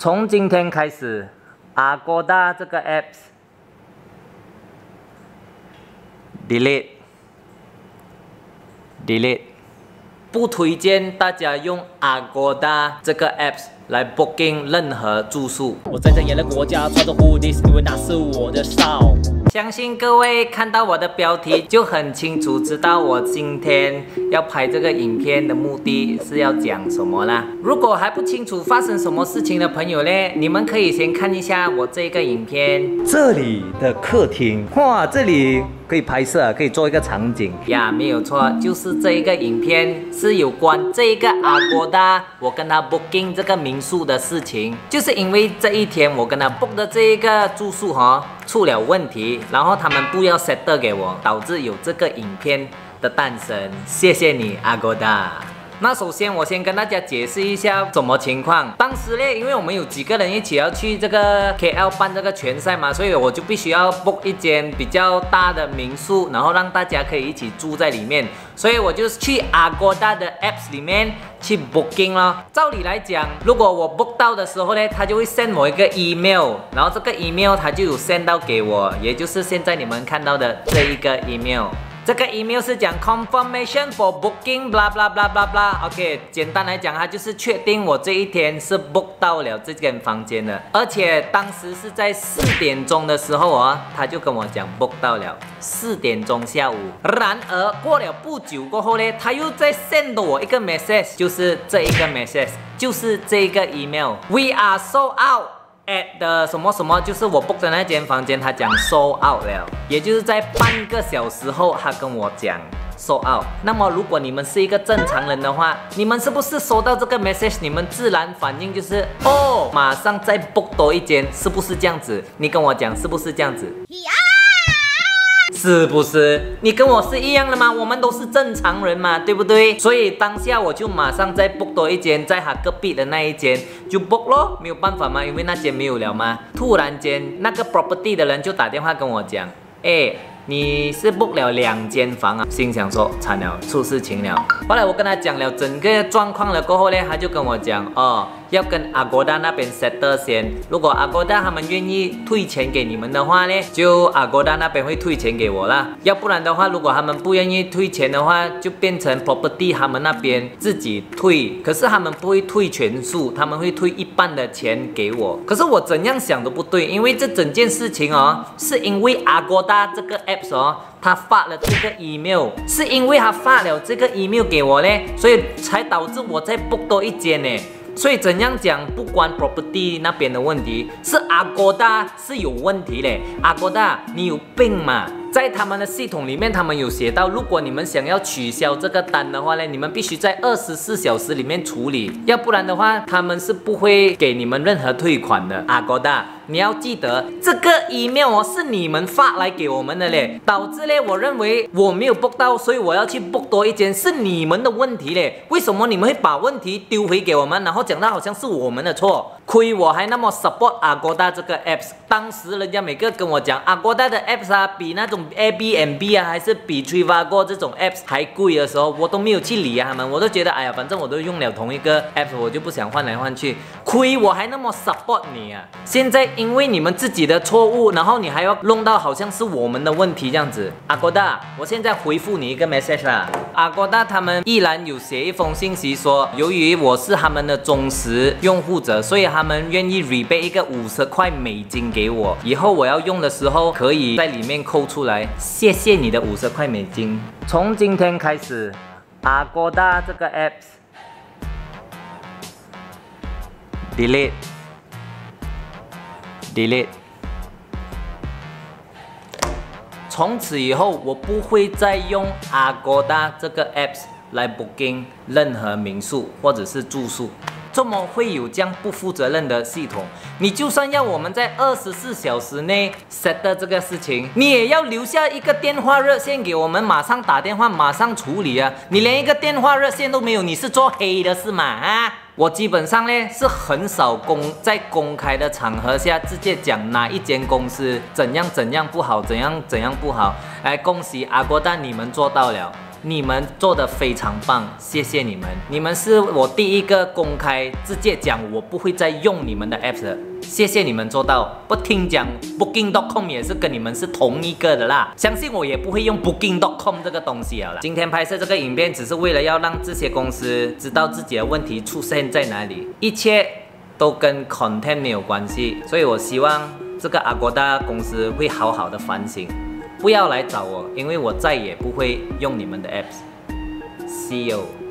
从今天开始阿哥达这个 apps delete delete，不推荐大家用阿哥达这个 apps 来 booking 任何住宿。我在这样的国家穿着 hoodie，因为那是我的少。相信各位看到我的标题就很清楚，知道我今天要拍这个影片的目的是要讲什么啦。如果还不清楚发生什么事情的朋友呢，你们可以先看一下我这个影片。这里的客厅，哇，这里可以拍摄，可以做一个场景呀，没有错，就是这一个影片是有关这一个阿国的，我跟他 booking 这个民宿的事情，就是因为这一天我跟他 book 的这一个住宿哈。出了问题，然后他们不要 set 给我，导致有这个影片的诞生。谢谢你，阿哥的。那首先我先跟大家解释一下什么情况。当时呢，因为我们有几个人一起要去这个 KL 办这个拳赛嘛，所以我就必须要 book 一间比较大的民宿，然后让大家可以一起住在里面。所以我就去 Agoda 的 apps 里面去 booking 咯。照理来讲，如果我 book 到的时候呢，他就会 send 我一个 email，然后这个 email 他就有 send 到给我，也就是现在你们看到的这一个 email。这个 email 是讲 confirmation for booking，blah blah blah blah blah。OK，简单来讲，它就是确定我这一天是 book 到了这间房间的，而且当时是在四点钟的时候啊，他就跟我讲 book 到了四点钟下午。然而过了不久过后呢，他又在 send 我一个 message，就是这一个 message，就是这个 email，we are so out。At 的什么什么，就是我 book 的那间房间，他讲 sold out 了，也就是在半个小时后，他跟我讲 sold out。那么如果你们是一个正常人的话，你们是不是收到这个 message，你们自然反应就是哦，马上再 book 多一间，是不是这样子？你跟我讲是不是这样子？是不是你跟我是一样的吗？我们都是正常人嘛，对不对？所以当下我就马上再 book 多一间，在他隔壁的那一间就 book 咯，没有办法嘛，因为那间没有了嘛。突然间，那个 property 的人就打电话跟我讲，哎。你是 book 了两间房啊？心想说惨了，出事情了。后来我跟他讲了整个状况了过后呢，他就跟我讲哦，要跟阿哥达那边 set 先。如果阿哥达他们愿意退钱给你们的话呢，就阿哥达那边会退钱给我啦。要不然的话，如果他们不愿意退钱的话，就变成 property 他们那边自己退。可是他们不会退全数，他们会退一半的钱给我。可是我怎样想都不对，因为这整件事情哦，是因为阿哥达这个 Apps 哦他发了这个 email，是因为他发了这个 email 给我呢，所以才导致我再 book 多一间呢。所以怎样讲，不关 property 那边的问题，是阿哥大是有问题嘞。阿哥大，你有病嘛？在他们的系统里面，他们有写到，如果你们想要取消这个单的话呢，你们必须在二十四小时里面处理，要不然的话，他们是不会给你们任何退款的。阿哥大。你要记得，这个 email 哦是你们发来给我们的嘞，导致嘞，我认为我没有 book 到，所以我要去 book 多一间，是你们的问题嘞。为什么你们会把问题丢回给我们，然后讲到好像是我们的错？亏我还那么 support 阿国大这个 apps，当时人家每个跟我讲阿国大的 apps 啊，比那种 Airbnb 啊，还是比 Trivago 这种 apps 还贵的时候，我都没有去理他们，我都觉得哎呀，反正我都用了同一个 apps，我就不想换来换去。亏我还那么 support 你啊，现在。因为你们自己的错误，然后你还要弄到好像是我们的问题这样子。阿国大，我现在回复你一个 message 啦。阿国大他们依然有写一封信息说，由于我是他们的忠实用户者，所以他们愿意 rebate 一个五十块美金给我，以后我要用的时候可以在里面扣出来。谢谢你的五十块美金。从今天开始，阿国大这个 app delete。delete。从此以后，我不会再用 Agoda 这个 apps 来 booking 任何民宿或者是住宿。怎么会有这样不负责任的系统？你就算要我们在二十四小时内 set 的这个事情，你也要留下一个电话热线给我们，马上打电话，马上处理啊！你连一个电话热线都没有，你是做黑的是吗？啊！我基本上呢是很少公在公开的场合下直接讲哪一间公司怎样怎样不好，怎样怎样不好。哎，恭喜阿国蛋，你们做到了。你们做的非常棒，谢谢你们，你们是我第一个公开直接讲我不会再用你们的 app 的，谢谢你们做到。不听讲 Booking.com 也是跟你们是同一个的啦，相信我也不会用 Booking.com 这个东西了啦。今天拍摄这个影片只是为了要让这些公司知道自己的问题出现在哪里，一切都跟 content 没有关系，所以我希望这个阿国大公司会好好的反省。不要来找我，因为我再也不会用你们的 apps。See you。